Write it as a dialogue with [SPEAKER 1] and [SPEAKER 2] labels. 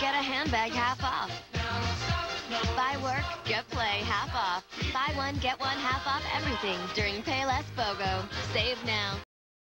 [SPEAKER 1] get a handbag half off. Buy work, get play half off. Buy one, get one half off everything during Payless BOGO. Save now.